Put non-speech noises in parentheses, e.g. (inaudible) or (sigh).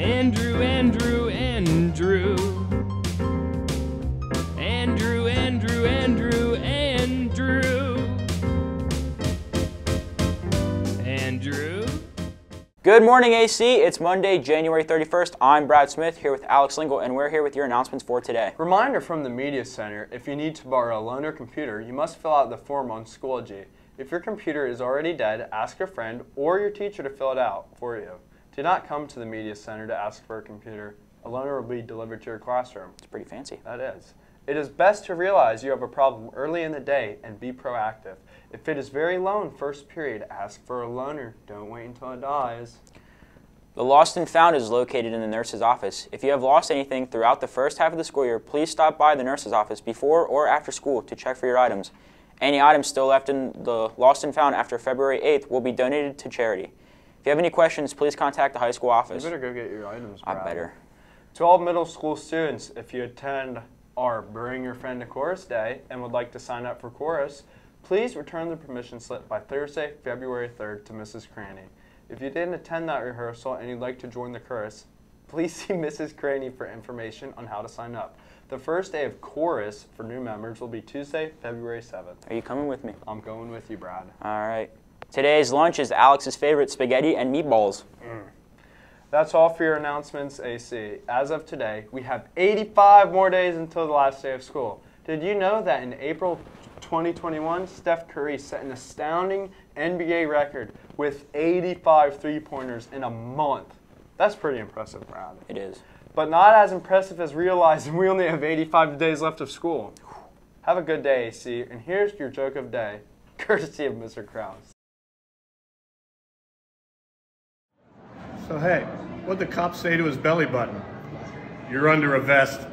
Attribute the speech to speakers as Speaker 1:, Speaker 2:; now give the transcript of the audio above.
Speaker 1: Andrew, Andrew, Andrew. Andrew, Andrew, Andrew, Andrew. Andrew.
Speaker 2: Good morning, AC. It's Monday, January 31st. I'm Brad Smith here with Alex Lingle, and we're here with your announcements for today.
Speaker 3: Reminder from the Media Center if you need to borrow a loaner computer, you must fill out the form on Schoology. If your computer is already dead, ask a friend or your teacher to fill it out for you. Do not come to the Media Center to ask for a computer. A loaner will be delivered to your classroom.
Speaker 2: It's pretty fancy.
Speaker 3: That is. It is best to realize you have a problem early in the day and be proactive. If it is very low in first period, ask for a loaner. Don't wait until it dies.
Speaker 2: The Lost and Found is located in the nurse's office. If you have lost anything throughout the first half of the school year, please stop by the nurse's office before or after school to check for your items. Any items still left in the Lost and Found after February 8th will be donated to charity. If you have any questions, please contact the high school office.
Speaker 3: You better go get your items. Brad.
Speaker 2: I better.
Speaker 3: To all middle school students, if you attend our Bring Your Friend to Chorus Day and would like to sign up for chorus, please return the permission slip by Thursday, February 3rd to Mrs. Cranny. If you didn't attend that rehearsal and you'd like to join the chorus, please (laughs) see Mrs. Cranny for information on how to sign up. The first day of chorus for new members will be Tuesday, February 7th.
Speaker 2: Are you coming with me?
Speaker 3: I'm going with you, Brad.
Speaker 2: All right. Today's lunch is Alex's favorite spaghetti and meatballs. Mm.
Speaker 3: That's all for your announcements, AC. As of today, we have 85 more days until the last day of school. Did you know that in April 2021, Steph Curry set an astounding NBA record with 85 three pointers in a month? That's pretty impressive, Brad.
Speaker 2: It is.
Speaker 3: But not as impressive as realizing we only have 85 days left of school. Have a good day, AC. And here's your joke of day, courtesy of Mr. Krause.
Speaker 4: So hey, what'd the cop say to his belly button? You're under a vest.